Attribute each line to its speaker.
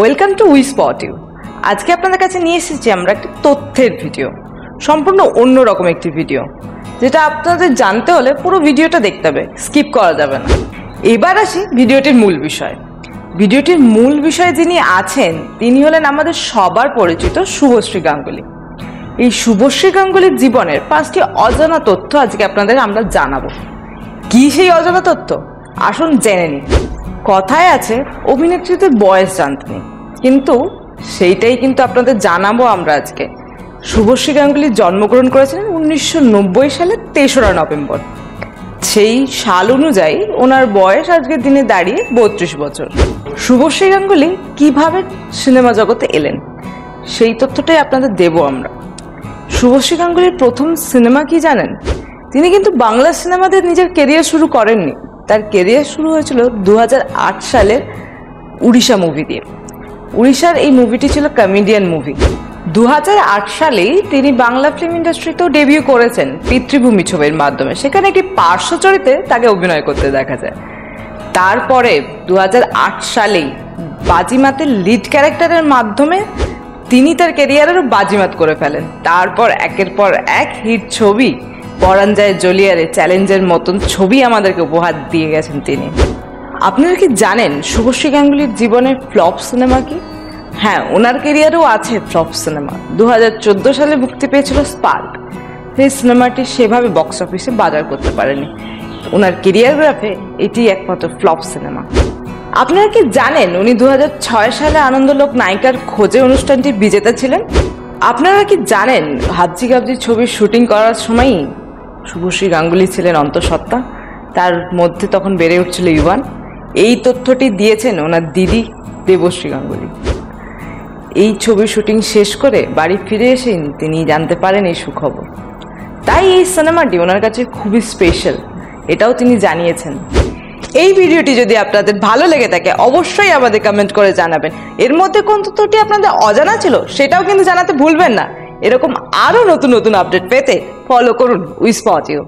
Speaker 1: Welcome to we spot you আজকে আপনাদের কাছে নিয়ে এসেছি আমরা একটি তথ্যের ভিডিও, সম্পূর্ণ অন্য রকম একটি ভিডিও, যেটা আপনাদের জানতে হলে পুরো ভিডিওটা দেখতে হবে, স্কিপ করা যাবে না। এবার আসি ভিডিওটির মূল বিষয়। ভিডিওটির মূল বিষয়ে যিনি আছেন, তিনি হলেন আমাদের সবার পরিচিত শুভশ্রী গাঙ্গুলি। এই শুভশ্রী গাঙ্গুলির জীবনের পাঁচটি অজানা তথ্য আজকে আপনাদের আমরা জানাব। কি সেই অজানা তথ্য? আসুন জেনে নিন কথায় আছে, অভিনেত্রীদের বয়স জানতে নেই। কিন্তু সেইটাই কিন্তু আপনাদের জানাব আমরা আজকে। শুভশ্রী গাঙ্গুলি জন্মগ্রহণ করেছিলেন উনিশশো নব্বই সালের তেসরা নভেম্বর। সেই সাল অনুযায়ী ওনার বয়স আজকের দিনে দাঁড়িয়ে বত্রিশ বছর। শুভশ্রী গাঙ্গুলি কীভাবে সিনেমা জগতে এলেন? সেই তথ্যটাই আপনাদের দেব আমরা। শুভশ্রী গাঙ্গুলির প্রথম সিনেমা কি জানেন? তিনি কিন্তু বাংলা সিনেমাতে নিজের কেরিয়ার শুরু করেননি। তার কেরিয়ার শুরু হয়েছিল দু হাজার আট সালের উড়িষ্যা মুভি দিয়ে। উড়িষ্যার এই মুভিটি ছিল কমেডিয়ান মুভি দু সালেই তিনি বাংলা ফিল্ম ইন্ডাস্ট্রিতেও ডেবিউ করেছেন পিতৃভূমি ছবির মাধ্যমে। সেখানে একটি পার্শ্ব চরিত্রে তাকে অভিনয় করতে দেখা যায়। তারপরে দু সালেই বাজিমাতের লিড ক্যারেক্টারের মাধ্যমে তিনি তার ক্যারিয়ারেরও বাজিমাত করে ফেলেন। তারপর একের পর এক হিট ছবি পরাণ যায় জলিয়ারে চ্যালেঞ্জের মতন ছবি আমাদেরকে উপহার দিয়ে গেছেন তিনি। আপনারা কি জানেন শুভশ্রী গাঙ্গুলির জীবনের ফ্লপ সিনেমা কি? হ্যাঁ ওনার ক্যারিয়ারেও আছে ফ্লপ সিনেমা দু হাজার চোদ্দ সালে মুক্তি পেয়েছিল স্পার্ক সেই সিনেমাটি সেভাবে বক্স অফিসে বাজার করতে পারেনি। ওনার কেরিয়ার গ্রাফে এটি একমাত্র ফ্লপ সিনেমা আপনারা কি জানেন উনি দু হাজার ছয় সালে আনন্দলোক নায়িকার খোঁজে অনুষ্ঠানটি বিজেতা ছিলেন? আপনারা কি জানেন হাবজি গাবজি ছবির শুটিং করার সময়ই শুভশ্রী গাঙ্গুলি ছিলেন অন্তঃসত্ত্বা? তার মধ্যে তখন বেড়ে উঠছিল ইউয়ান এই তথ্যটি দিয়েছেন ওনার দিদি দেবশ্রী গাঙ্গুলি। এই ছবির শুটিং শেষ করে বাড়ি ফিরে এসেই তিনি জানতে পারেন এই সুখবর। তাই এই সিনেমাটি ওনার কাছে খুবই স্পেশাল, এটাও তিনি জানিয়েছেন। এই ভিডিওটি যদি আপনাদের ভালো লেগে থাকে, অবশ্যই আমাদের কমেন্ট করে জানাবেন। এর মধ্যে কোন তথ্যটি আপনাদের অজানা ছিল, সেটাও কিন্তু জানাতে ভুলবেন না। এরকম আরও নতুন নতুন আপডেট পেতে ফলো করুন উই স্পট ইউ